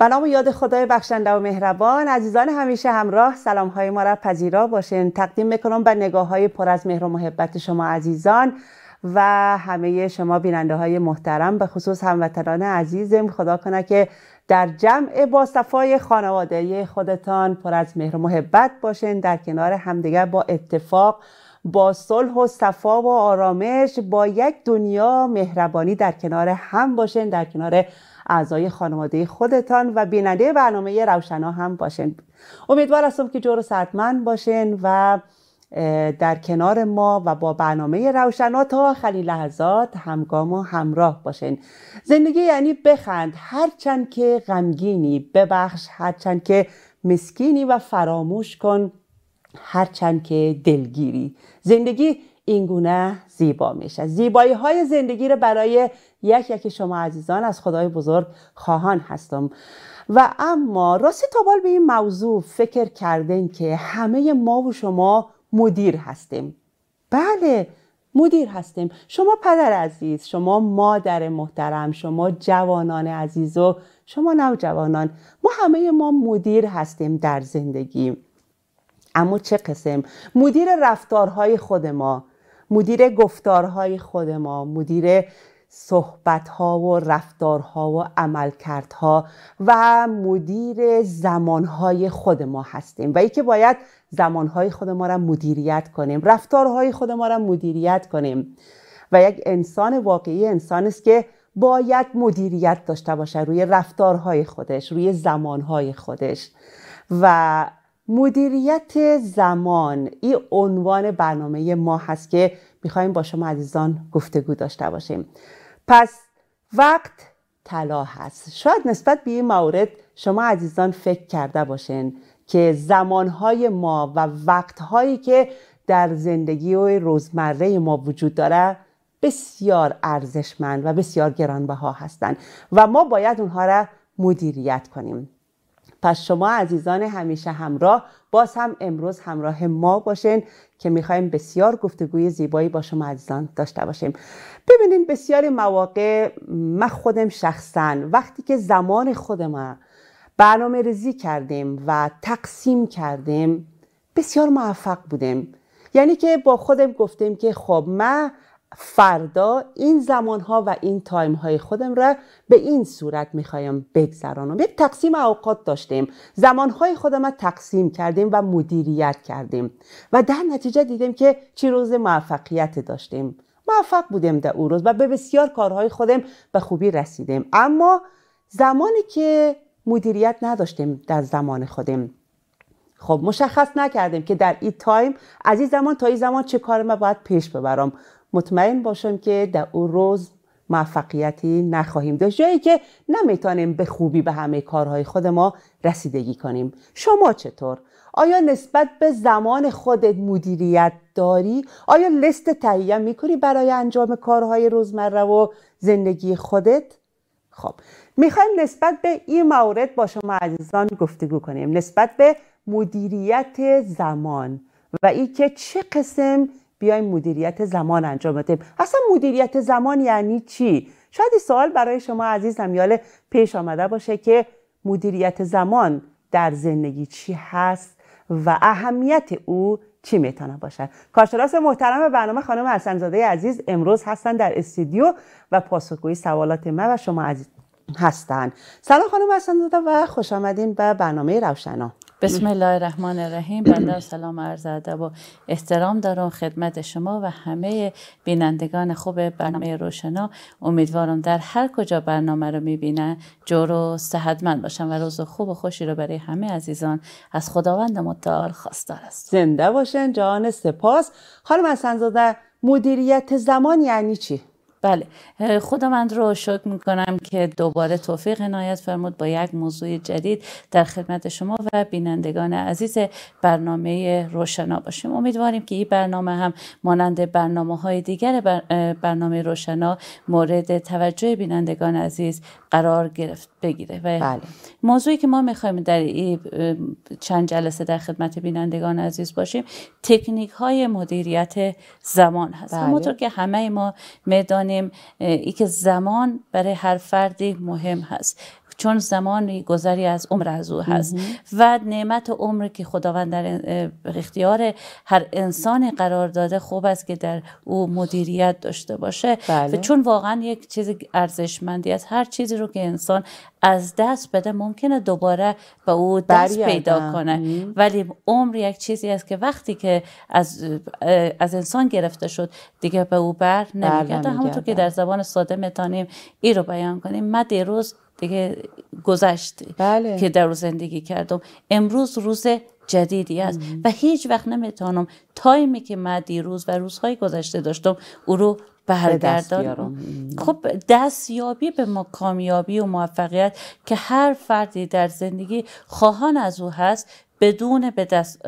به نام یاد خدای بخشنده و مهربان عزیزان همیشه همراه سلام های ما را پذیرا باشین. تقدیم می‌کنم به نگاه های پر از مهر و محبت شما عزیزان و همه شما بیننده های محترم به خصوص هموطنان عزیزم. خدا کنه که در جمع با صفای خانواده خودتان پر از مهر و محبت باشین. در کنار همدیگر با اتفاق با صلح و صفا و آرامش با یک دنیا مهربانی در کنار هم باشین. در کنار اعضای خانواده خودتان و بیننده برنامه روشنا هم باشین امیدوار هستم که جور و سرطمند باشین و در کنار ما و با برنامه روشنا تا آخرین لحظات همگام و همراه باشین زندگی یعنی بخند. هرچند که غمگینی ببخش هرچند که مسکینی و فراموش کن هرچند که دلگیری. زندگی اینگونه زیبا میشه. زیبایی های زندگی رو برای یک یک شما عزیزان از خدای بزرگ خواهان هستم. و اما راستی تا بال به این موضوع فکر کردن که همه ما و شما مدیر هستیم. بله مدیر هستیم. شما پدر عزیز شما مادر محترم شما جوانان عزیز و شما نوجوانان ما همه ما مدیر هستیم در زندگی. اما چه قسم؟ مدیر رفتارهای خود ما مدیر گفتارهای خود ما مدیر صحبتها و رفتارها و عملکردها و مدیر زمانهای خود ما هستیم و ای که باید زمانهای خود ما را مدیریت کنیم رفتارهای خود ما را مدیریت کنیم. و یک انسان واقعی انسان است که باید مدیریت داشته باشه روی رفتارهای خودش روی زمانهای خودش. و مدیریت زمان این عنوان برنامه ما هست که می‌خوایم با شما عزیزان گفتگو داشته باشیم. پس وقت طلا هست شاید نسبت به این مورد شما عزیزان فکر کرده باشین که زمانهای ما و وقتهایی که در زندگی و روزمره ما وجود داره بسیار ارزشمند و بسیار گرانبها هستند و ما باید اونها را مدیریت کنیم. پس شما عزیزان همیشه همراه باز هم امروز همراه ما باشین که می‌خوایم بسیار گفتگوی زیبایی با شما عزیزان داشته باشیم. ببینین بسیاری مواقع من خودم شخصا وقتی که زمان خودم برنامه ریزی کردیم و تقسیم کردیم بسیار موفق بودیم. یعنی که با خودم گفتیم که خب من فردا این زمانها و این تایم های خودم را به این صورت می‌خوایم بگذرانم. یک تقسیم اوقات داشتیم. زمانهای خودم را تقسیم کردیم و مدیریت کردیم. و در نتیجه دیدیم که چی روز موفقیت داشتیم. موفق بودیم در او روز و به بسیار کارهای خودم به خوبی رسیدیم. اما زمانی که مدیریت نداشتیم در زمان خودم. خب مشخص نکردیم که در این تایم از این زمان تا این زمان چه کار ما باید پیش ببرم. مطمئن باشم که در اون روز موفقیتی نخواهیم داشت. جایی که نمی‌تونیم به خوبی به همه کارهای خود ما رسیدگی کنیم. شما چطور؟ آیا نسبت به زمان خودت مدیریت داری؟ آیا لست تهیه می‌کنی برای انجام کارهای روزمره و زندگی خودت؟ خب می‌خوایم نسبت به این مورد با شما عزیزان گفتگو کنیم. نسبت به مدیریت زمان و ای که چه قسم بیایم مدیریت زمان انجام بدیم. اصلا مدیریت زمان یعنی چی؟ شاید سوال برای شما عزیز همیال پیش آمده باشه که مدیریت زمان در زندگی چی هست و اهمیت او چی می‌تونه باشه. کارشناس محترم برنامه خانم حسنزاده عزیز امروز هستن در استودیو و پاسخگوی سوالات ما و شما عزیز هستن. سلام خانم حسنزاده و خوش آمدین به برنامه روشنا. بسم الله الرحمن الرحیم بنده سلام عرض ادب و احترام دارم خدمت شما و همه بینندگان خوب برنامه روشنا. امیدوارم در هر کجا برنامه رو می‌بینن جور و صحتمند باشن و روز خوب و خوشی رو برای همه عزیزان از خداوند متعال خواستار است. زنده باشن جان سپاس. خانم حسنزاده مدیریت زمان یعنی چی؟ بله. خدا من رو شکر می‌کنم که دوباره توفیق عنایت فرمود با یک موضوع جدید در خدمت شما و بینندگان عزیز برنامه روشنا باشیم. امیدواریم که این برنامه هم مانند برنامه های دیگر برنامه روشنا مورد توجه بینندگان عزیز قرار گرفت بگیره و بله. موضوعی که ما می‌خوایم در این چند جلسه در خدمت بینندگان عزیز باشیم تکنیک های مدیریت زمان هست بله. همونطور که همه ما می‌دانیم ای که زمان برای هر فردی مهم هست چون زمان گذری از عمر از او هست. و نعمت عمر که خداوند در اختیار هر انسانی قرار داده خوب است که در او مدیریت داشته باشه. بله. و چون واقعا یک چیز ارزشمندی است. هر چیزی رو که انسان از دست بده ممکنه دوباره به او دست. پیدا کنه. ولی عمر یک چیزی است که وقتی که از از انسان گرفته شد دیگه به او بر نمیگرده. همونطور. که در زبان ساده می‌تونیم این رو بیان کنیم. من دیروز دیگه گذشت بله. که در زندگی کردم امروز روز جدیدی است و هیچ وقت نمی‌تونم تایمی که من دیروز و روزهای گذشته داشتم او رو بیارم. خب دستیابی به ما کامیابی و موفقیت که هر فردی در زندگی خواهان از او هست بدون به دست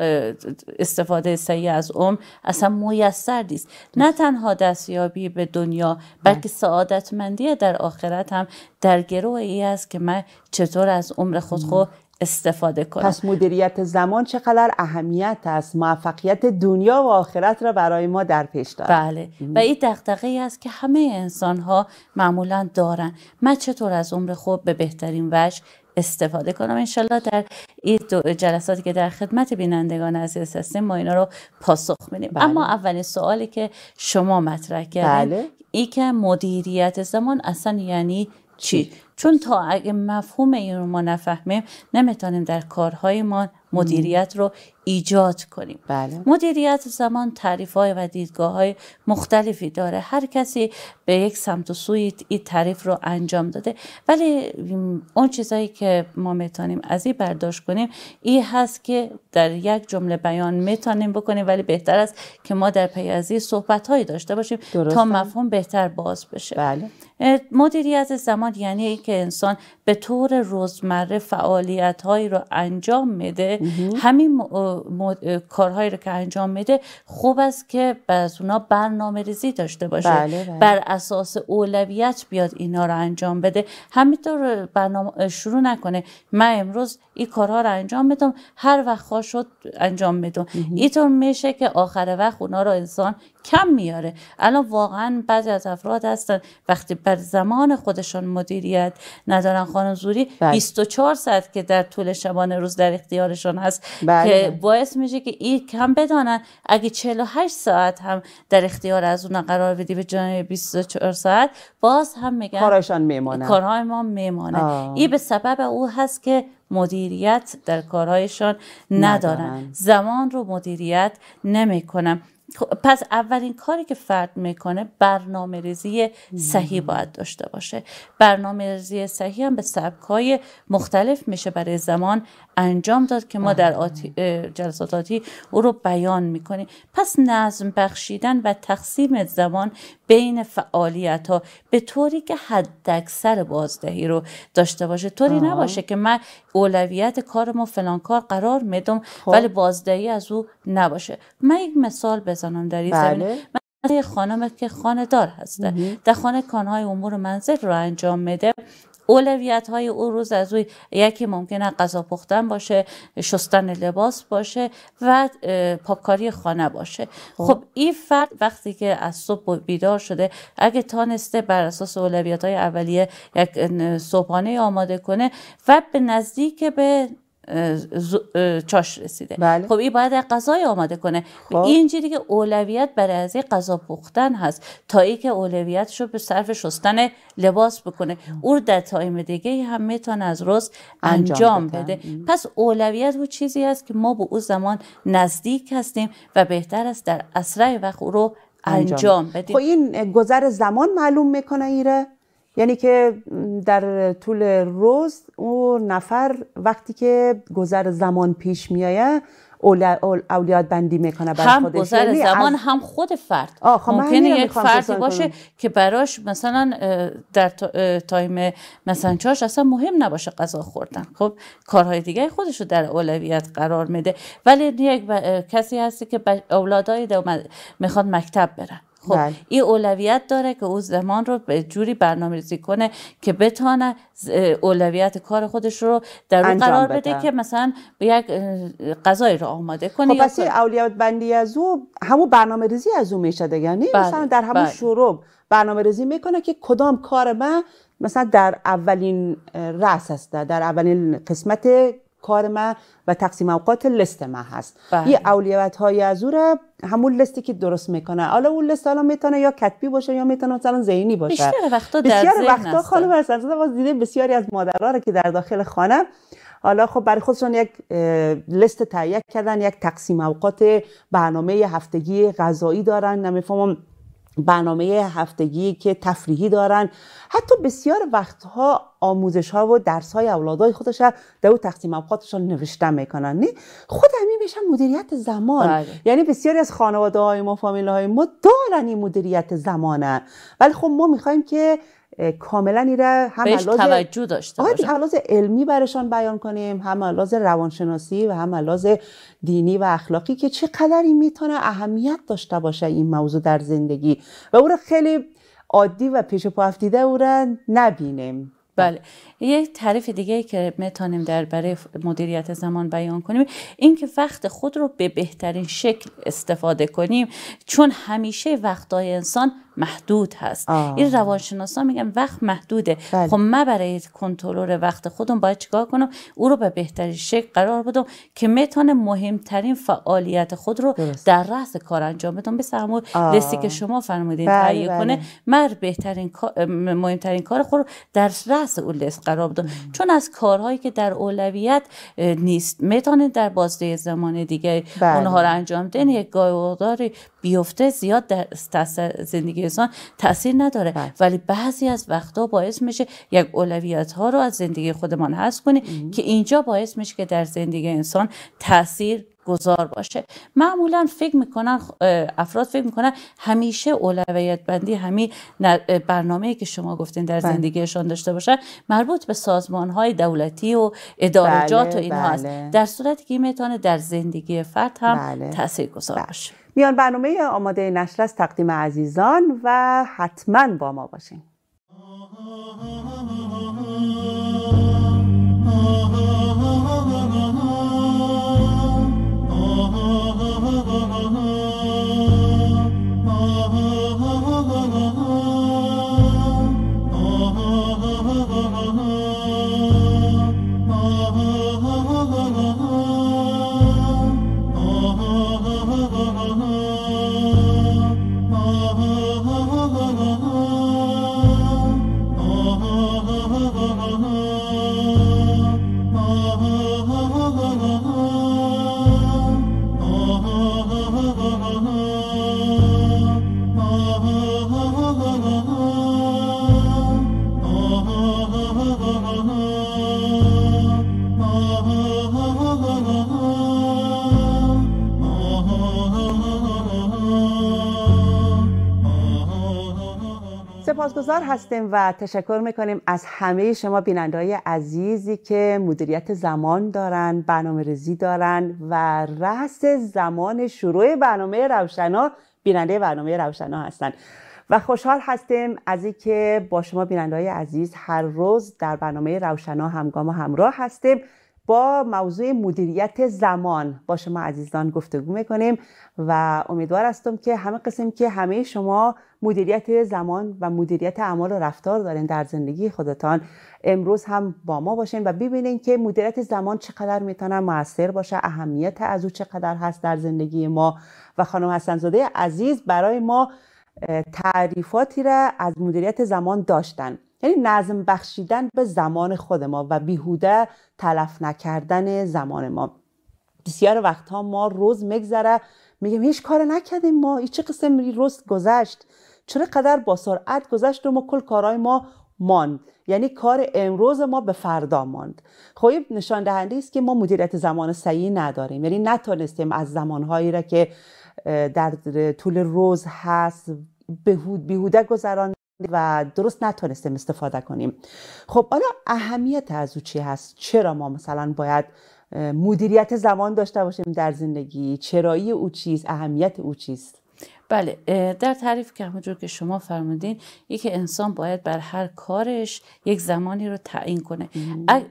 استفاده صحیح از عمر اصلا میسر نیست. نه تنها دستیابی به دنیا بلکه سعادتمندی در آخرت هم در گروه ای است که من چطور از عمر خود خود استفاده کنم. پس مدیریت زمان چقدر اهمیت است؟ موفقیت دنیا و آخرت را برای ما در پیش دارد. بله. و این دقدقه ای است که همه انسان ها معمولا دارن. من چطور از عمر خود به بهترین وجه استفاده کنم انشالله در این دو جلساتی که در خدمت بینندگان عزیز هستیم ما اینا رو پاسخ میدیم بله. اما اولین سوالی که شما مطرح کردین بله. این که مدیریت زمان اصلا یعنی چی چون تا اگه مفهوم این رو ما نفهمیم نمی‌تونیم در کارهای ما مدیریت رو ایجاد کنیم. بله. مدیریت زمان تعریف های و دیدگاه های مختلفی داره. هر کسی به یک سمت و سوی این تعریف رو انجام داده. ولی اون چیزایی که ما می‌تونیم از این برداشت کنیم این هست که در یک جمله بیان می‌تونیم بکنیم. ولی بهتر است که ما در پی از صحبت هایی داشته باشیم درسته. تا مفهوم بهتر باز بشه. بله. مدیریت زمان یعنی که انسان به طور روزمره فعالیت هایی رو انجام میده. همین کارهایی رو که انجام میده خوب است که از اونا برنامه ریزی داشته باشه. بله، بله. بر اساس اولویت بیاد اینا رو انجام بده. همینطور برنامه شروع نکنه. من امروز این کارها رو انجام میدم. هر وقت خواه شد انجام میدم. اینطور میشه که آخر وقت اونا رو انسان کم میاره. الان واقعا بعضی از افراد هستن. وقتی بر زمان خودشان مدیریت ندارن خانم زوری بله. 24 ساعت که در طول شبانه روز در اختیارشان هست بله، که بله. باعث میشه که این کم بدانن. اگه 48 ساعت هم در اختیار از اون قرار بدی به جای 24 ساعت باز هم میگن کارشان میمانه کارهای ما میمانه. این به سبب او هست که مدیریت در کارهایشان ندارن. ندارن. زمان رو مدیریت نمی‌کنن. خب، پس اولین کاری که فرد می‌کنه برنامه ریزی صحیح باید داشته باشه. برنامه ریزی صحیح هم به سبکای مختلف میشه برای زمان انجام داد که ما در آتی جلسات آتی او رو بیان می‌کنیم. پس نظم بخشیدن و تقسیم زمان بین فعالیت ها به طوری که حداکثر بازدهی رو داشته باشه. طوری نباشه که من اولویت کارمو فلان کار قرار میدم ولی بازدهی از او نباشه. من یک مثال بزنم در این بله. یه خانم که خانه دار هسته در خانه کارهای امور منزل رو انجام میده. اولویت های او روز از روی یکی ممکنه غذا پختن باشه شستن لباس باشه و پاککاری خانه باشه. خب. این فرد وقتی که از صبح بیدار شده اگه تانسته بر اساس اولویت های اولیه یک صبحانه آماده کنه و به نزدیک به چاش رسیده. بله. خب این باید غذای آماده کنه. خب. اینجوری که اولویت برای از غذا پختن هست تا ای که اولویتش رو به صرف شستن لباس بکنه. او در تایم دیگه هم می‌تونه از روز انجام انجام بده. بده پس اولویت او چیزی است که ما به او زمان نزدیک هستیم و بهتر است در اسرع وقت او رو انجام بدیم. خب این گذر زمان معلوم می‌کنه ایره؟ یعنی که در طول روز او نفر وقتی که گذر زمان پیش میایه اول- اول- اولویت بندی می‌کنه بر هم گذر یعنی زمان از- هم خود فرد. خب ممکنه یک فردی باشه کنم. که براش مثلا در تایم مثلا چاش اصلا مهم نباشه غذا خوردن. خب کارهای دیگه خودش رو در اولویت قرار میده. ولی یک ب- کسی هستی که ب- اولادای می‌خواد مکتب برن. خب بله. این اولویت داره که او زمان رو به جوری برنامه ریزی کنه که بتانه اولویت کار خودش رو در اون قرار بده. که مثلا به یک غذای رو آماده کنه خب پس اولویت بندی از او همون برنامه ریزی از او میشه دیگه یعنی بله. مثلا در همون بله. شروع برنامه ریزی می‌کنه که کدام کار من مثلا در اولین رأس هست در اولین قسمت کار من و تقسیم اوقات لست من هست. بله. این اولویت های از او همون لستی که درست می‌کنه. حالا اون لست حالا می‌تونه یا کتبی باشه یا می‌تونه مثلا ذهنی باشه. بیشتر وقتا در بسیار وقتا خانم باز دیده بسیاری از مادرها که در داخل خانه. حالا خب برای خودشون یک لست تهیه کردن یک تقسیم اوقات برنامه هفتگی غذایی دارن. نمی‌فهمم برنامه هفتگی که تفریحی دارن. حتی بسیار وقتها آموزش ها و درس های اولادای خودش در او تقسیم اوقاتشان نوشته می‌کنن. نی خود همین میشن مدیریت زمان. بله. یعنی بسیاری از خانواده های ما فامیل های ما دارن این مدیریت زمانه. ولی خب ما می‌خوایم که کاملا ایره هم بهش توجه داشته باشیم هم علمی برشان بیان کنیم هم لحاظ روانشناسی و هم لحاظ دینی و اخلاقی که چقدر این می‌تونه اهمیت داشته باشه این موضوع در زندگی. و او خیلی عادی و پیش پا افتیده او را نبینیم. بله. یک تعریف دیگه که می‌تونیم در برای مدیریت زمان بیان کنیم این که وقت خود رو به بهترین شکل استفاده کنیم چون همیشه وقتای انسان محدود هست آه. این روانشناسا میگن وقت محدوده بله. خب من برای کنترل وقت خودم باید چیکار کنم او رو به بهترین شکل قرار بدم که می‌تونه مهمترین فعالیت خود رو در رأس کار انجام بدم به همون لستی که شما فرمودین بله تهیه بله. کنه من بهترین مهمترین کار خود رو در رأس اون لست قرار بدم چون از کارهایی که در اولویت نیست. می‌تونه در بازده زمان دیگه بله. اونها رو انجام دین یک گاهی بیفته زیاد در زندگی انسان تاثیر نداره. بله. ولی بعضی از وقتا باعث میشه یک اولویت ها رو از زندگی خودمان حذف کنیم که اینجا باعث میشه که در زندگی انسان تاثیر گذار باشه معمولا فکر می‌کنن افراد فکر می‌کنن همیشه اولویت بندی همین برنامه که شما گفتین در بله. زندگیشان داشته باشن مربوط به سازمان های دولتی و ادارجات بله، و اینها هست بله. در صورتی که می‌تونه در زندگی فرد هم بله. تاثیر گذار بله. باشه میان برنامه آماده نشر از تقدیم عزیزان و حتما با ما باشین سپاسگزار هستیم و تشکر می‌کنیم از همه شما بیننده های عزیزی که مدیریت زمان دارن برنامه ریزی دارن و رأس زمان شروع برنامه روشنا بیننده برنامه روشنا هستن. و خوشحال هستیم از اینکه با شما بیننده های عزیز هر روز در برنامه روشنا همگام و همراه هستیم. با موضوع مدیریت زمان با شما عزیزان گفتگو می‌کنیم و امیدوار هستم که همه قسم که همه شما مدیریت زمان و مدیریت اعمال و رفتار دارین در زندگی خودتان. امروز هم با ما باشین و ببینین که مدیریت زمان چقدر می‌تونه موثر باشه اهمیت از او چقدر هست در زندگی ما. و خانم حسنزاده عزیز برای ما تعریفاتی را از مدیریت زمان داشتن. یعنی نظم بخشیدن به زمان خود ما و بیهوده تلف نکردن زمان ما. بسیار وقتها ما روز مگذره میگیم هیچ کار نکردیم ما چه قسم روز گذشت. چرا قدر با سرعت گذشت و ما کل کارهای ما ماند؟ یعنی کار امروز ما به فردا ماند. خب نشان دهنده است که ما مدیریت زمان صحیح نداریم. یعنی نتونستیم از زمانهایی را که در طول روز هست بیهوده گذران و درست نتونستیم استفاده کنیم. خب حالا اهمیت از او چی هست؟ چرا ما مثلا باید مدیریت زمان داشته باشیم در زندگی؟ چرایی او چیست؟ اهمیت او چیست؟ بله در تعریف که همونجور که شما فرمودین که انسان باید بر هر کارش یک زمانی رو تعیین کنه.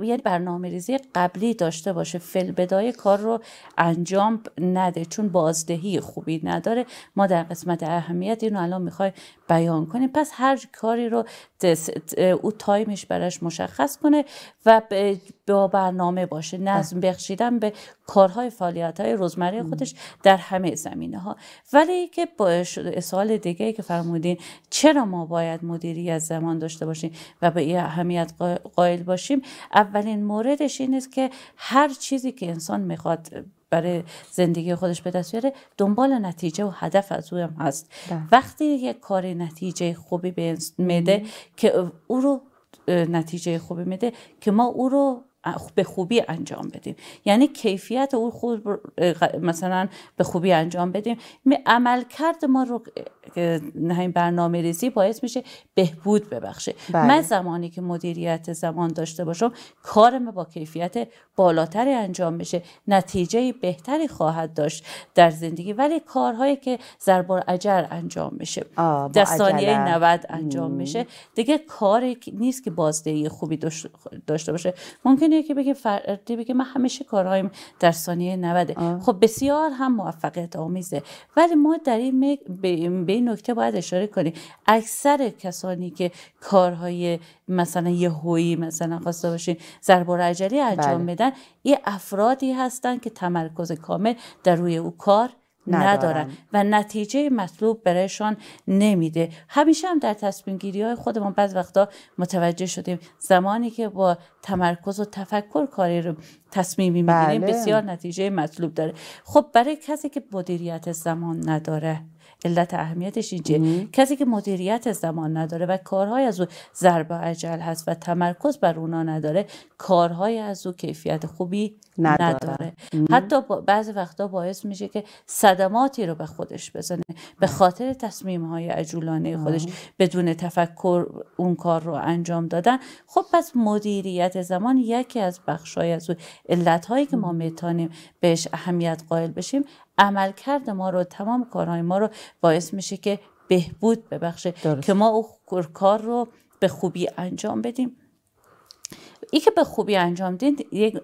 یعنی برنامه ریزی قبلی داشته باشه فل بدای کار رو انجام نده چون بازدهی خوبی نداره. ما در قسمت اهمیت اینو الان می‌خوای بیان کنیم. پس هر کاری رو او تایمش براش مشخص کنه و با برنامه باشه نظم بخشیدن به کارهای فعالیت های روزمره خودش در همه زمینه ها ولی که با سوال دیگه که فرمودین چرا ما باید مدیریت زمان داشته باشیم و به این اهمیت قائل باشیم؟ اولین موردش این است که هر چیزی که انسان می‌خواد برای زندگی خودش به دست بیاره دنبال نتیجه و هدف از او هم هست. بله. وقتی یک کار نتیجه خوبی به میده که او رو نتیجه خوبی میده که ما او رو به خوبی انجام بدیم. یعنی کیفیت او خود مثلا به خوبی انجام بدیم. عمل کرد ما رو این برنامه ریزی باعث میشه بهبود ببخشه. بله. من زمانی که مدیریت زمان داشته باشم کارم با کیفیت بالاتری انجام بشه نتیجه بهتری خواهد داشت در زندگی. ولی کارهایی که زربار اجر انجام میشه در ثانیه 90 انجام میشه. دیگه کاری نیست که بازدهی خوبی داشته باشه. ممکنه که بگه فردی بگه من همیشه کارهایم در ثانیه 90 خب بسیار هم موفقیت آمیزه. ولی ما در این به این نکته باید اشاره کنیم. اکثر کسانی که کارهای مثلا یه هویی مثلا خواسته باشین ضرب عجلی انجام بله. میدن یه افرادی هستن که تمرکز کامل در روی او کار ندارن و نتیجه مطلوب برایشان نمیده. همیشه هم در تصمیم گیری های خودمون بعض وقتا متوجه شدیم. زمانی که با تمرکز و تفکر کاری رو تصمیمی می‌گیریم بله. بسیار نتیجه مطلوب داره. خب برای کسی که مدیریت زمان نداره علت اهمیتش اینجه. کسی که مدیریت زمان نداره و کارهای از او ضرب عجل هست و تمرکز بر اونا نداره کارهای از او کیفیت خوبی نداره, حتی بعضی وقتا باعث میشه که صدماتی رو به خودش بزنه به خاطر تصمیم های عجولانه خودش بدون تفکر اون کار رو انجام دادن. خب پس مدیریت زمان یکی از بخشای از اون علت هایی که ما می‌تونیم بهش اهمیت قائل بشیم عملکرد ما رو تمام کارهای ما رو باعث میشه که بهبود ببخشه که ما او کار رو به خوبی انجام بدیم. ای که به خوبی انجام دین یک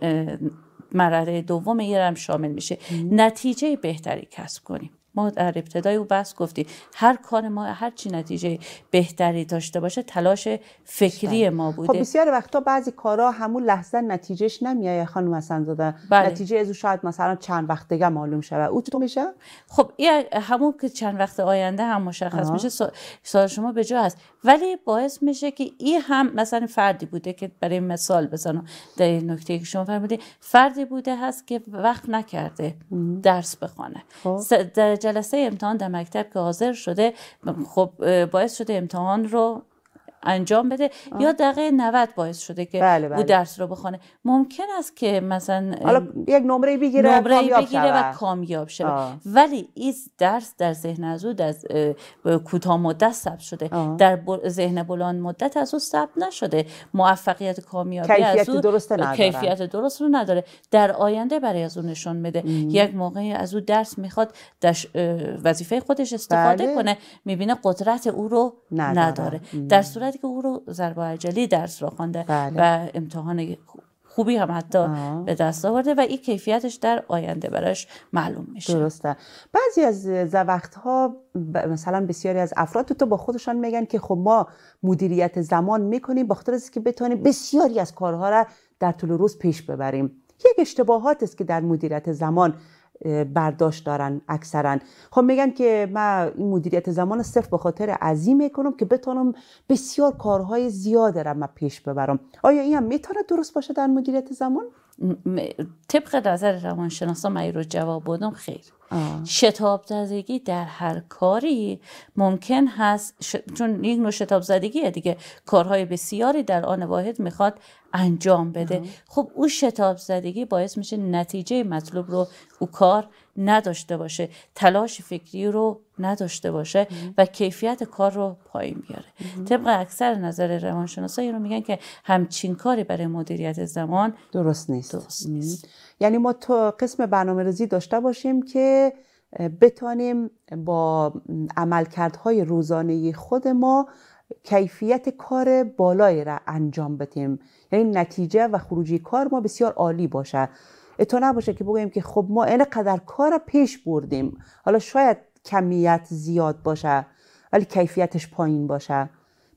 مرحله دوم یه هم شامل میشه. نتیجه بهتری کسب کنیم. ما در ابتدای او بحث گفتیم هر کار ما هر چی نتیجه بهتری داشته باشه تلاش فکری ما بوده. خب بسیار وقتا بعضی کارا همون لحظه نتیجهش نمیایه خانم حسن زاده بله. نتیجه از شاید مثلا چند وقت دیگه معلوم شوه او تو میشه؟ خب این همون که چند وقت آینده هم مشخص میشه سوال شما به جا هست. ولی باعث میشه که این هم مثلا فردی بوده که برای مثال بزنم در این نکته که شما فرمودید فردی بوده هست که وقت نکرده درس بخوانه خب. جلسه امتحان در مکتب که حاضر شده خب باعث شده امتحان رو انجام بده. یا دقیقه 90 باعث شده که بله بله. او درس رو بخونه. ممکن است که مثلا حالا یک نمره بگیره نمره بگیره و کامیاب شه ولی این درس در ذهن از او در کوتاه مدت ثبت شده. آه. در ذهن بلند مدت از او ثبت نشده. موفقیت کامیابی کیفیت از او درست نداره. کیفیت درست رو نداره. در آینده برای از او نشون میده یک موقعی از او درس می‌خواد در وظیفه خودش استفاده بله. کنه. می‌بینه قدرت او رو نداره, در صورت که او رو ضرب عجلی درس را خوانده بله. و امتحان خوبی هم حتی به دست آورده و این کیفیتش در آینده براش معلوم میشه. درسته. بعضی از وقت ها مثلا بسیاری از افراد تو با خودشان میگن که خب ما مدیریت زمان می‌کنیم با خاطر که بتونیم بسیاری از کارها را در طول روز پیش ببریم. یک اشتباهات است که در مدیریت زمان برداشت دارن اکثرا. خب میگن که من این مدیریت زمان صرف به خاطر عظیم می‌کنم که بتونم بسیار کارهای زیاد را من پیش ببرم. آیا این هم می‌تونه درست باشه در مدیریت زمان طبق نظر روانشناسا من رو جواب بودم خیر. شتاب زدگی در هر کاری ممکن هست چون یک نوع شتاب زدگیه دیگه. کارهای بسیاری در آن واحد می‌خواد انجام بده. خب او شتاب زدگی باعث میشه نتیجه مطلوب رو او کار نداشته باشه تلاش فکری رو نداشته باشه و کیفیت کار رو پایین بیاره. طبق اکثر نظر روانشناسا رو میگن که همچین کاری برای مدیریت زمان درست نیست. درست نیست. یعنی ما تو قسم برنامه ریزی داشته باشیم که بتانیم با عملکردهای روزانه خود ما کیفیت کار بالایی را انجام بدیم. یعنی نتیجه و خروجی کار ما بسیار عالی باشه. اتو نباشه که بگوییم که خب ما اینقدر کار پیش بردیم. حالا شاید کمیت زیاد باشه ولی کیفیتش پایین باشه.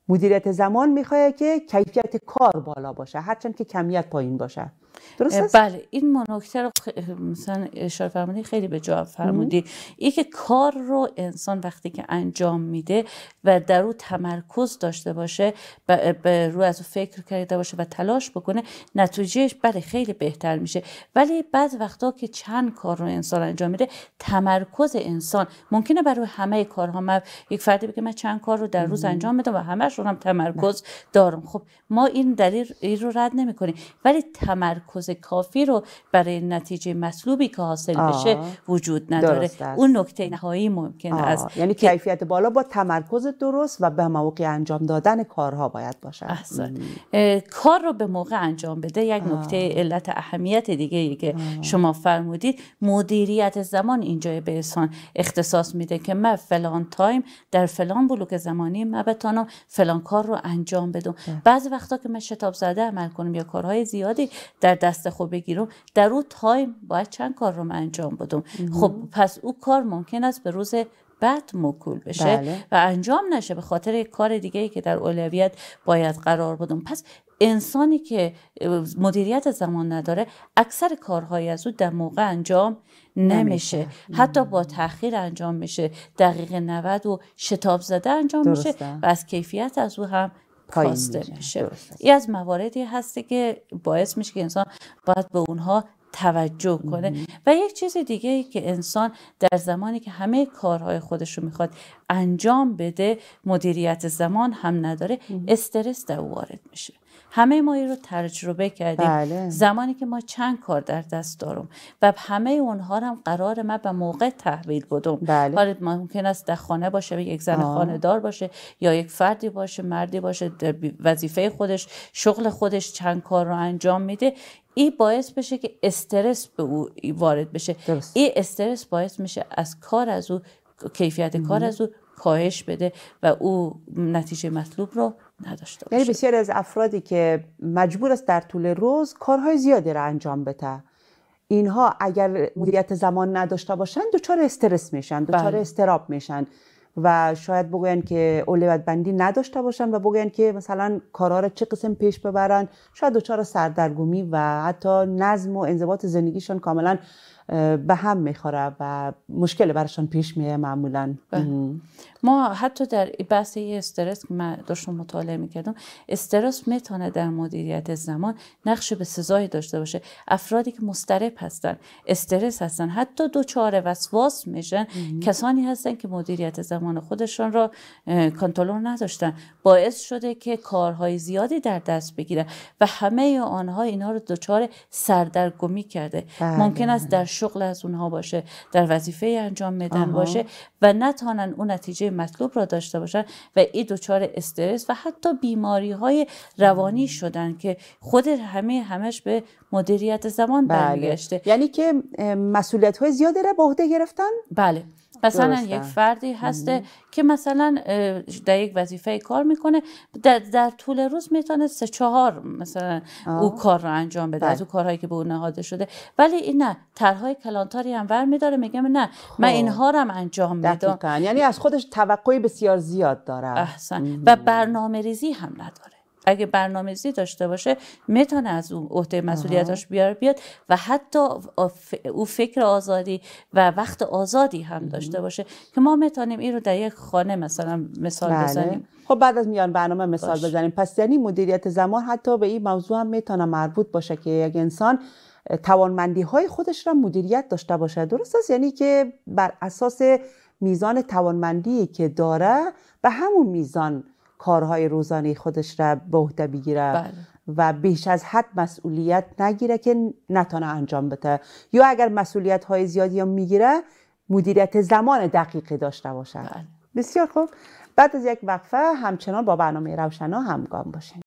مدیریت زمان می‌خواد که کیفیت کار بالا باشه هرچند که کمیت پایین باشه. درست بله این نکته رو مثلا اشاره فرمودی خیلی به جا فرمودی این که کار رو انسان وقتی که انجام میده و در او تمرکز داشته باشه به رو از فکر کرده باشه و تلاش بکنه نتیجهش بله خیلی بهتر میشه. ولی بعض وقتا که چند کار رو انسان انجام میده تمرکز انسان. ممکنه برای همه کارها من یک فردی بگه من چند کار رو در روز انجام میدم و همش رو هم تمرکز دارم. خب ما این دلیل این رو رد نمی‌کنیم. ولی تمرکز تمرکز کافی رو برای نتیجه مطلوبی که حاصل بشه وجود نداره. اون نکته نهایی ممکن است یعنی کیفیت بالا با تمرکز درست و به موقع انجام دادن کارها باید باشه کار رو به موقع انجام بده. یک نکته علت اهمیت دیگه ای که شما فرمودید. مدیریت زمان اینجا به انسان اختصاص میده که من فلان تایم در فلان بلوک زمانی من بتانم فلان کار رو انجام بدم. بعضی وقتا که من شتاب زده عمل کنم یا کارهای زیادی در دست خود بگیرم در او تایم باید چند کار رو من انجام بدم. خب پس او کار ممکن است به روز بعد موکول بشه بله. و انجام نشه به خاطر کار دیگه ای که در اولویت باید قرار بدم. پس انسانی که مدیریت زمان نداره اکثر کارهای از او در موقع انجام نمیشه. حتی با تاخیر انجام میشه. دقیقه 90 و شتاب زده انجام میشه و از کیفیت از او هم کاسته میشه. این از مواردی هستی که باعث میشه که انسان باید به اونها توجه کنه. و یک چیز دیگه ای که انسان در زمانی که همه کارهای خودش رو می‌خواد انجام بده مدیریت زمان هم نداره استرس در وارد میشه. همه ما این رو تجربه کردیم. بله. زمانی که ما چند کار در دست دارم و همه اونها هم قرار من به موقع تحویل بدم. بله. حالا ممکن است در خانه باشه یک زن خانه دار باشه یا یک فردی باشه مردی باشه در وظیفه خودش شغل خودش چند کار رو انجام میده این باعث بشه که استرس به او وارد بشه. این استرس باعث میشه از کار از او کیفیت کار از او کاهش بده و او نتیجه مطلوب رو نداشته یعنی باشه. یعنی بسیاری از افرادی که مجبور است در طول روز کارهای زیادی را انجام بده. اینها اگر مدیریت زمان نداشته باشند دچار استرس میشن دچار بله. استراب میشن و شاید بگوین که اولویت بندی نداشته باشن و بگوین که مثلا کارها رو چه قسم پیش ببرن. شاید دچار سردرگمی و حتی نظم و انضباط زندگیشون کاملا به هم می‌خوره و مشکل برشان پیش میه معمولا. بله. ما حتی در بحث استرس که من داشتم مطالعه می‌کردم استرس می‌تونه در مدیریت زمان نقش به سزایی داشته باشه. افرادی که مسترب هستن استرس هستن حتی دوچار وسواس میشن. کسانی هستن که مدیریت زمان خودشان را کنترل نداشتن. باعث شده که کارهای زیادی در دست بگیرن و همه آنها اینها رو دچار سردرگمی کرده. بله. ممکن است در شغل از اونها باشه در وظیفه انجام میدن باشه و نتانن اون نتیجه مطلوب را داشته باشن و این دچار استرس و حتی بیماری های روانی شدن که خود همه همش به مدیریت زمان بله. برمیگشته. یعنی که مسئولیت های زیاده را به عهده گرفتن؟ بله. مثلا یک فردی هسته که مثلا در یک وظیفه کار می‌کنه در, در طول روز می‌تونه سه چهار مثلا او کار رو انجام بده از بله. او کارهایی که به او نهاده شده. ولی این نه طرحهای کلانتاری هم ور میداره میگم نه من خب. اینها رو هم انجام میدم. یعنی از خودش توقعی بسیار زیاد داره. احسن. و برنامه ریزی هم نداره. اگه برنامه‌ریزی داشته باشه می‌تونه از اون عهده مسئولیتاش بیار بیاد و حتی او فکر آزادی و وقت آزادی هم داشته باشه که ما می‌تونیم این رو در یک خانه مثلا مثال بله. بزنیم. خب بعد از میان برنامه مثال بزنیم. پس یعنی مدیریت زمان حتی به این موضوع هم می‌تونه مربوط باشه که یک انسان توانمندی های خودش را مدیریت داشته باشه. درست است؟ یعنی که بر اساس میزان توانمندی که داره به همون میزان کارهای روزانه خودش را به عهده بگیره بله. و بیش از حد مسئولیت نگیره که نتانه انجام بده یا اگر مسئولیت های زیادی هم می‌گیره مدیریت زمان دقیقی داشته باشه بله. بسیار خوب بعد از یک وقفه همچنان با برنامه روشنا همگام باشین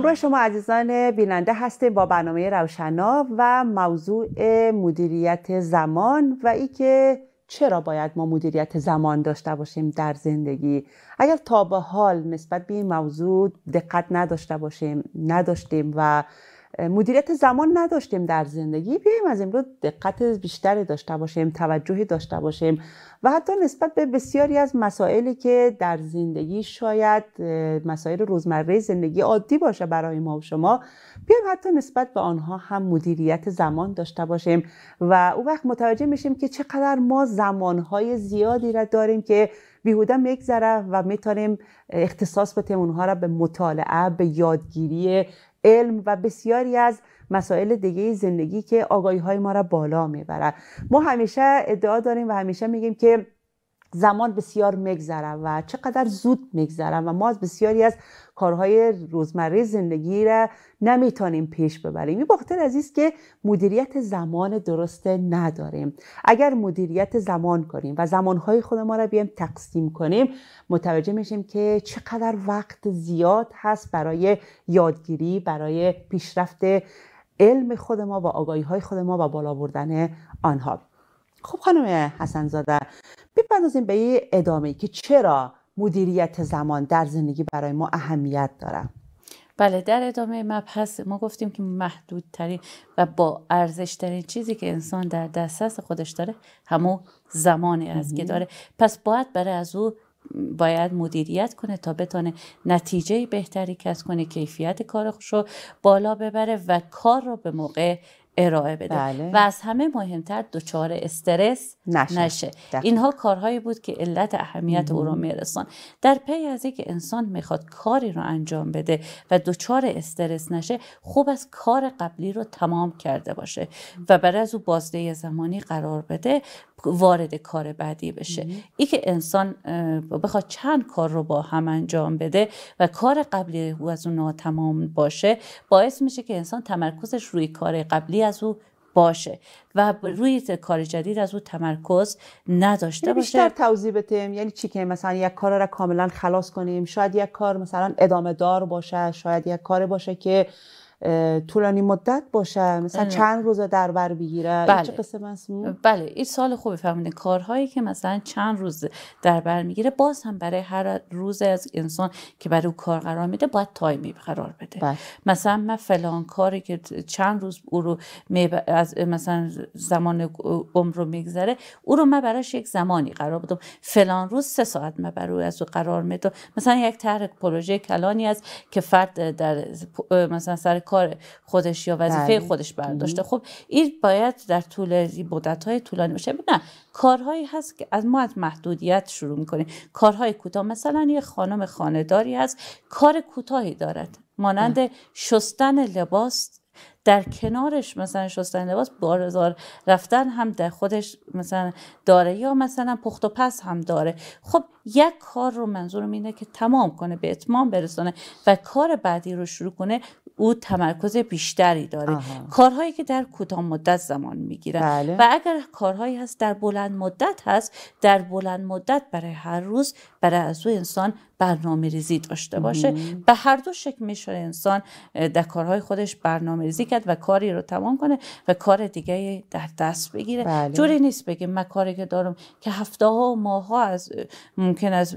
همراه شما عزیزان بیننده هستیم با برنامه روشنا و موضوع مدیریت زمان و ای که چرا باید ما مدیریت زمان داشته باشیم در زندگی؟ اگر تا به حال نسبت به این موضوع دقت نداشته باشیم نداشتیم و مدیریت زمان نداشتیم در زندگی. بیایم از امروز دقت بیشتری داشته باشیم توجهی داشته باشیم و حتی نسبت به بسیاری از مسائلی که در زندگی شاید مسائل روزمره زندگی عادی باشه برای ما و شما بیایم حتی نسبت به آنها هم مدیریت زمان داشته باشیم و او وقت متوجه میشیم که چقدر ما زمانهای زیادی را داریم که بیهوده میگذره و می‌تونیم اختصاص بدیم اونها را به مطالعه به یادگیری علم و بسیاری از مسائل دیگه زندگی که آگاهی های ما را بالا می‌بره ما همیشه ادعا داریم و همیشه میگیم که زمان بسیار میگذره و چقدر زود میگذره و ما از بسیاری از کارهای روزمره زندگی را نمی‌تونیم پیش ببریم. این از است که مدیریت زمان درسته نداریم. اگر مدیریت زمان کنیم و زمانهای خود ما را بیایم تقسیم کنیم متوجه میشیم که چقدر وقت زیاد هست برای یادگیری برای پیشرفت علم خود ما و آگاهی های خود ما و بالا بردن آنها. خب خانم حسن زاده بپردازیم به یه ادامه که چرا مدیریت زمان در زندگی برای ما اهمیت داره؟ بله در ادامه مبحث ما گفتیم که محدودترین و با ارزشترین چیزی که انسان در دسترس خودش داره همو زمانی است که داره. پس باید برای از او باید مدیریت کنه تا بتونه نتیجه بهتری کسب کنه کیفیت کارش رو بالا ببره و کار رو به موقع ارائه بده. بله. و از همه مهمتر دچار استرس نشه, نشه. اینها کارهایی بود که علت اهمیت او را میرسان در پی از اینکه انسان می‌خواد کاری رو انجام بده و دچار استرس نشه خوب از کار قبلی رو تمام کرده باشه و برای از او بازده زمانی قرار بده وارد کار بعدی بشه. ای که انسان بخواد چند کار رو با هم انجام بده و کار قبلی او از اون تمام باشه باعث میشه که انسان تمرکزش روی کار قبلی از او باشه و روی کار جدید از او تمرکز نداشته یعنی باشه. بیشتر توضیح بتیم یعنی چی که مثلا یک کار را کاملا خلاص کنیم شاید یک کار مثلا ادامه دار باشه شاید یک کار باشه که طولانی مدت باشه مثلا چند روز در بر بگیره بله. چه قصه بله این سال خوبی فهمیدین. کارهایی که مثلا چند روز در بر می‌گیره باز هم برای هر روز از انسان که برای او کار قرار میده باید تایمی قرار بده. بله. مثلا من فلان کاری که چند روز او رو از مثلا زمان عمر رو میگذره او رو من براش یک زمانی قرار بدم. فلان روز سه ساعت من برای از او قرار میدم. مثلا یک طرح پروژه کلانی است که فرد در مثلا سر کار خودش یا وظیفه بله. خودش برداشته. خب این باید در طول مدت های طولانی باشه. نه کارهایی هست که از ما از محدودیت شروع می‌کنیم. کارهای کوتاه مثلا یه خانم خانداری هست کار کوتاهی دارد. مانند بله. شستن لباس در کنارش مثلا شستن لباس بارزار رفتن هم در خودش مثلا داره یا مثلا پخت و پس هم داره. خب یک کار رو منظورم اینه که تمام کنه به اتمام برسانه و کار بعدی رو شروع کنه. او تمرکز بیشتری داره. کارهایی که در کوتاه مدت زمان می‌گیره بله. و اگر کارهایی هست در بلند مدت هست در بلند مدت برای هر روز برای از او انسان برنامه ریزی داشته باشه. به هر دو شکل میشه انسان در کارهای خودش برنامه ریزی کرد و کاری رو تمام کنه و کار دیگه در دست بگیره. بله. جوری نیست بگه من کاری که دارم که هفته ها و ماه ها از ممکن از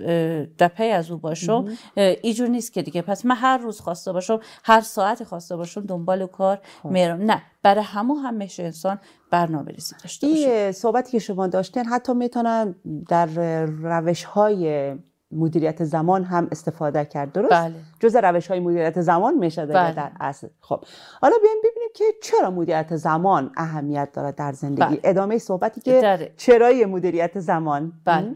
دپه از او باشم اینجور نیست که دیگه. پس من هر روز خواسته باشم هر ساعت خواسته باشم دنبال کار خب. میرم. نه برای همو هم میشه انسان برنامه ریزی داشته باشه. این صحبتی که شما داشتین حتی می‌تونن در روش های مدیریت زمان هم استفاده کرد درست؟ بله. جز روش های مدیریت زمان میشه بله. در اصل خب حالا بیایم ببینیم که چرا مدیریت زمان اهمیت داره در زندگی؟ بله. ادامه صحبتی که چرای مدیریت زمان. بله.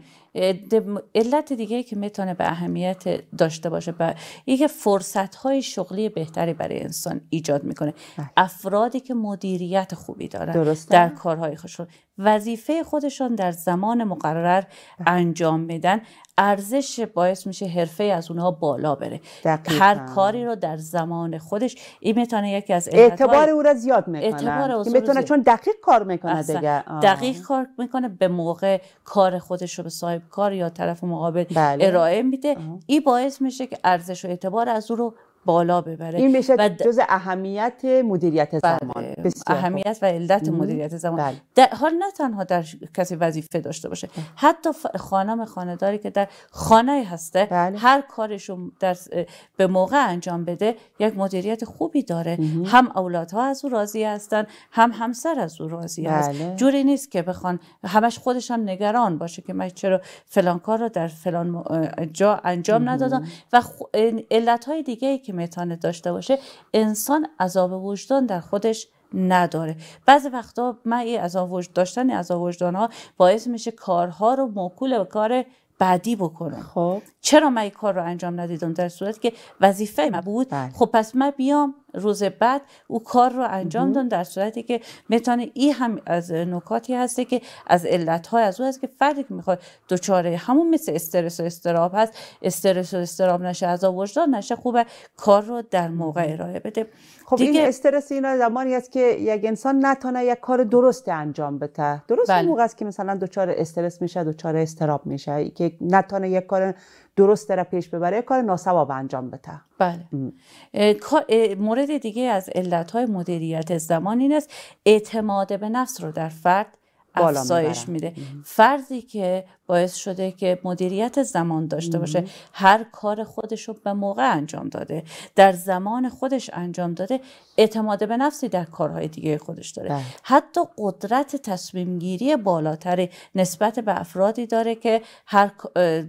علت دیگه که می‌تونه به اهمیت داشته باشه و که فرصت های شغلی بهتری برای انسان ایجاد می‌کنه. بله. افرادی که مدیریت خوبی دارن در کارهای خودشون. وظیفه خودشان در زمان مقرر بله. انجام میدن. ارزش باعث میشه حرفه از اونها بالا بره. هر کاری رو در زمان خودش این می‌تونه یکی از اعتبار او را زیاد می‌کنه می‌تونه چون دقیق کار می‌کنه دیگه. دقیق کار می‌کنه به موقع کار خودش رو به صاحب کار یا طرف مقابل بله. ارائه میده این باعث میشه که ارزش و اعتبار از او رو بالا ببره. این میشه و جز اهمیت مدیریت بله، زمان. اهمیت و علت مدیریت زمان. در حال نه تنها در کسی وظیفه داشته باشه حتی خانم خانهداری که در خانه هسته بله. هر کارشو در به موقع انجام بده یک مدیریت خوبی داره. هم اولادها از او راضی هستن هم همسر از او راضی هست. بله. جوری نیست که بخوان همش خودش هم نگران باشه که من چرا فلان کار رو در فلان جا انجام ندادم. و علت های دیگه ای که می‌تونه داشته باشه انسان عذاب وجدان در خودش نداره. بعضی وقتا من این عذاب وجدان داشتن عذاب وجدان ها باعث میشه کارها رو موکول به کار بعدی بکنم. خب. چرا من این کار رو انجام ندیدم؟ در صورت که وظیفه من بود. بله. خب پس من بیام روز بعد او کار رو انجام دادم در صورتی که می‌تونه این هم از نکاتی هسته که از علتهای از او هست که فردی که می‌خواد دوچاره همون مثل استرس و استراب هست استرس و استراب نشه از وجدان نشه خوبه کار رو در موقع ارائه بده. خب دیگه... این استرس اینا زمانی است که یک انسان نتونه یک کار درست انجام بده. درست بله. موقع است که مثلا دچار استرس میشه دچار استراب میشه که نتونه یک کار درست را پیش ببره کار ناسواب انجام بده. بله. مورد دیگه از علتهای مدیریت زمان این است اعتماد به نفس رو در فرد افزایش میده. فردی که باعث شده که مدیریت زمان داشته باشه هر کار خودش رو به موقع انجام داده در زمان خودش انجام داده اعتماد به نفسی در کارهای دیگه خودش داره. بله. حتی قدرت تصمیم گیری بالاتری نسبت به افرادی داره که هر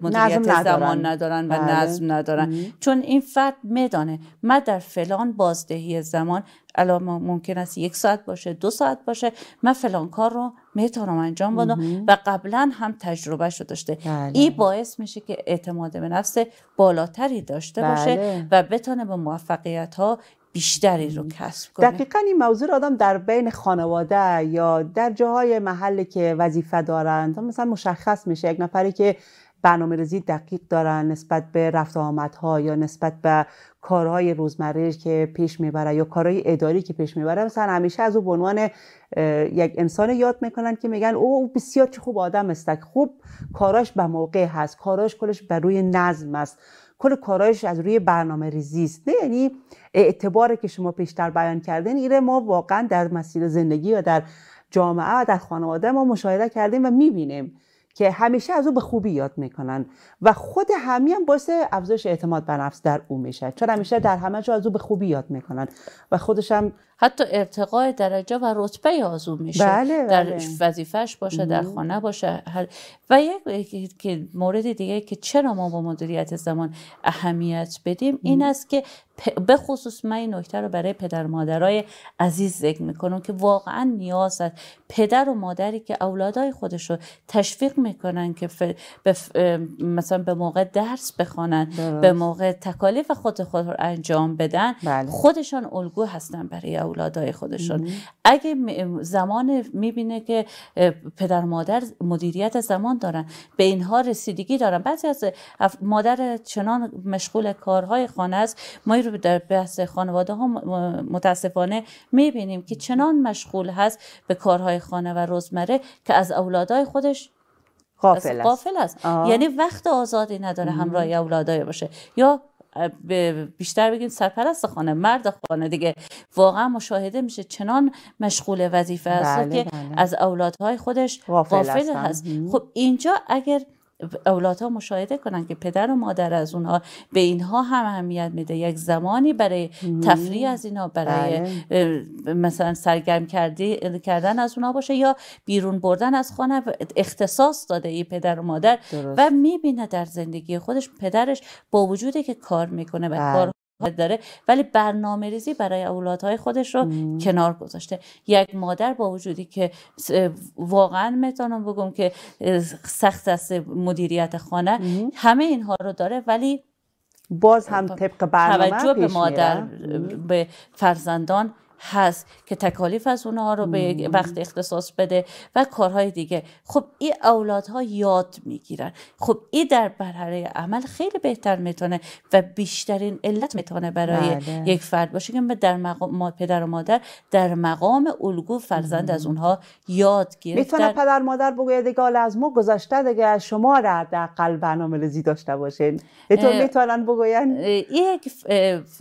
مدیریت زمان ندارن. و بله. نظم ندارن. چون این فرد میدانه من در فلان بازدهی زمان الان ممکن است یک ساعت باشه دو ساعت باشه. من فلان کار رو می‌تونم انجام بدم و قبلا هم تجربه شو داشته. بله. این باعث میشه که اعتماد به نفس بالاتری داشته باشه بله. و بتونه به موفقیت ها بیشتری رو کسب کنه. دقیقا این موضوع آدم در بین خانواده یا در جاهای محلی که وظیفه دارند مثلا مشخص میشه یک نفری که برنامه ریزی دقیق دارن نسبت به رفت آمدها یا نسبت به کارهای روزمره که پیش می‌بره یا کارهای اداری که پیش می‌بره مثلا همیشه از او به عنوان یک انسان یاد می‌کنن که میگن او بسیار چه خوب آدم است. خوب کاراش به موقع هست کاراش کلش بر روی نظم است. کل کاراش از روی برنامه ریزی است. نه یعنی اعتباری که شما پیشتر بیان کردین ایره ما واقعا در مسیر زندگی و در جامعه و در خانواده ما مشاهده کردیم و می‌بینیم. که همیشه از او به خوبی یاد می‌کنن و خود همی هم باعث افزایش اعتماد به نفس در او میشه چون همیشه در همه جا از او به خوبی یاد می‌کنن و خودش هم حتی ارتقای درجه و رتبه آزو میشه بله در بله. وظیفهش باشه در خانه باشه و یک که مورد دیگه که چرا ما با مدیریت زمان اهمیت بدیم این است که به خصوص من این نکته رو برای پدر مادرای عزیز ذکر می‌کنم که واقعا نیاز است پدر و مادری که اولادای خودش رو تشویق می‌کنن که مثلا به موقع درس بخوانن به موقع تکالیف خود خود رو انجام بدن بله. خودشان الگو هستن برای اولادای خودشون. اگه زمان می‌بینه که پدر مادر مدیریت زمان دارن به اینها رسیدگی دارن. بعضی از مادر چنان مشغول کارهای خانه است. ما رو در بحث خانواده ها متاسفانه می‌بینیم که چنان مشغول هست به کارهای خانه و روزمره که از اولادای خودش غافل است, یعنی وقت آزادی نداره همراه اولادای باشه. یا بیشتر بگیم سرپرست خانه مرد خانه دیگه. واقعا مشاهده میشه چنان مشغول وظیفه است بله، که بله. از اولادهای خودش غافل هست. خب اینجا اگر اولادها مشاهده کنن که پدر و مادر از اونها به اینها هم اهمیت میده یک زمانی برای تفریح از اینها برای بله. مثلا سرگرم کردن از اونها باشه یا بیرون بردن از خانه اختصاص داده ای پدر و مادر و می‌بینه در زندگی خودش پدرش با وجودی که کار می‌کنه و بله. کار داره ولی برنامه ریزی برای اولادهای خودش رو کنار گذاشته. یک مادر با وجودی که واقعا می‌تونم بگم که سخت است مدیریت خانه همه اینها رو داره ولی باز هم طبق برنامه توجه به مادر به فرزندان هست که تکالیف از اونها رو به وقت اختصاص بده و کارهای دیگه. خب این اولادها یاد می‌گیرن. خب این در برهره عمل خیلی بهتر می‌تونه و بیشترین علت می‌تونه برای بله. یک فرد باشه که در مقام پدر و مادر در مقام الگو فرزند از اونها یاد می‌تونه گرفتن پدر مادر بگوید حالا از ما گذشته دیگه از شما در حداقل برنامه ریزی داشته باشین. می‌تونن بگوین؟ یک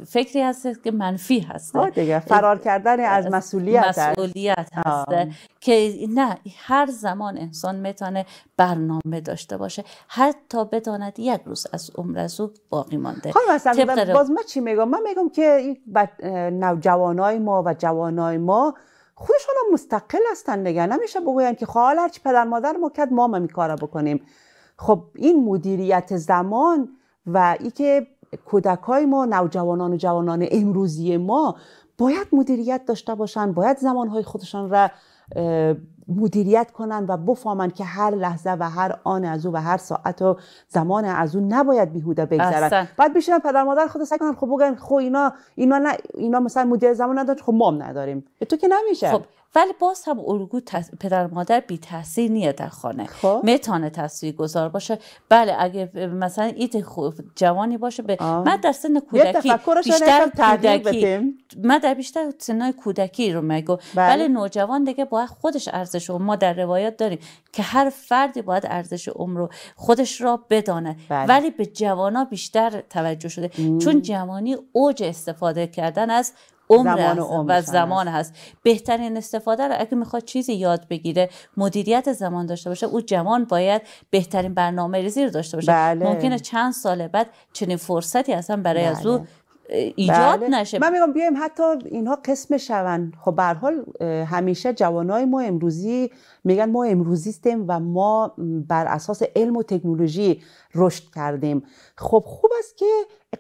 فکری هست که منفی هست. دیگه فرار کردن از مسئولیت. مسئولیت آه. هست که نه هر زمان انسان می‌تونه برنامه داشته باشه حتی بداند یک روز از عمر از او باقی مانده. خانم باز من چی میگم؟ من میگم که نوجوانای ما و جوانای ما خودشون هم مستقل هستن دیگه. نمیشه بگوین که خب حالا هرچی پدر مادر ما کرد ما هم این کارا بکنیم. خب این مدیریت زمان و ای که کودکای ما نوجوانان و جوانان امروزی ما باید مدیریت داشته باشن باید زمانهای خودشان را مدیریت کنن و بفهمن که هر لحظه و هر آن از او و هر ساعت و زمان از او نباید بیهوده بگذرد. احسن. بعد بشینن پدر مادر خود سعی کنن خب بگن خب اینا اینا نه اینا مثلا مدیر زمان ندارن خب ما هم نداریم. تو که نمیشه. خب ولی باز هم الگو تس... پدر مادر بی تاثیر نیه در خانه خب. می‌تونه تاثیر گذار باشه بله اگه مثلا ایت خو- جوانی باشه به آه. من در سن کودکی بیشتر کودکی من در بیشتر سنای کودکی رو میگو بله. ولی نوجوان دیگه باید خودش ارزش ما در روایات داریم که هر فردی باید ارزش عمر رو خودش را بدانه بله. ولی به جوانا بیشتر توجه شده چون جوانی اوج استفاده کردن از عمر زمان و و عمرشان زمان هست بهترین استفاده رو اگه می‌خواد چیزی یاد بگیره مدیریت زمان داشته باشه او جوان باید بهترین برنامه ریزی رو داشته باشه بله. ممکنه چند سال بعد چنین فرصتی اصلا برای از بله. او اه، ایجاد بله. نشه. من میگم بیایم حتی اینها قسم شون. خب به هر حال همیشه جوانای ما امروزی میگن ما امروزیستیم و ما بر اساس علم و تکنولوژی رشد کردیم. خب خوب است که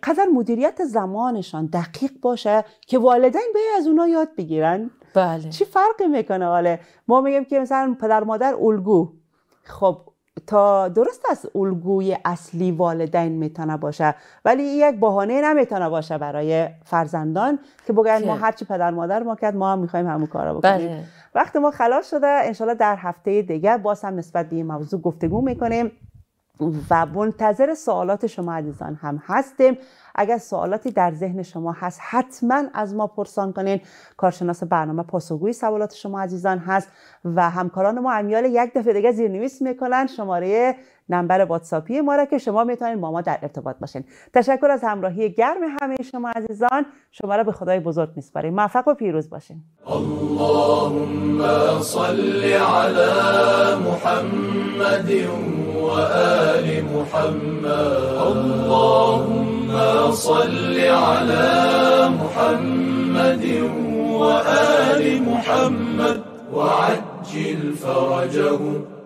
قدر مدیریت زمانشان دقیق باشه که والدین به از اونها یاد بگیرن. بله. چی فرقی می‌کنه حالا ما میگیم که مثلا پدر مادر الگو. خب تا درست است الگوی اصلی والدین می‌تونه باشه ولی یک بهانه نمی‌تونه باشه برای فرزندان که بگن ما هرچی پدر مادر ما کرد ما هم می‌خوایم همون کارا بکنیم. بله. وقت ما خلاص شده انشالله در هفته دیگه باز هم نسبت به این موضوع گفتگو می‌کنیم و منتظر سوالات شما عزیزان هم هستیم. اگر سوالاتی در ذهن شما هست حتما از ما پرسان کنین. کارشناس برنامه پاسخگوی سوالات شما عزیزان هست و همکاران ما امیال یک دفعه دیگه زیرنویس می‌کنن. شماره نمبر واتساپی ما را که شما می‌تونید با ما در ارتباط باشین. تشکر از همراهی گرم همه شما عزیزان. شما را به خدای بزرگ میسپاریم. موفق و پیروز باشین. اللهم صل على محمد وآل محمد. اللهم صل على محمد وآل محمد. وعجل فرجهم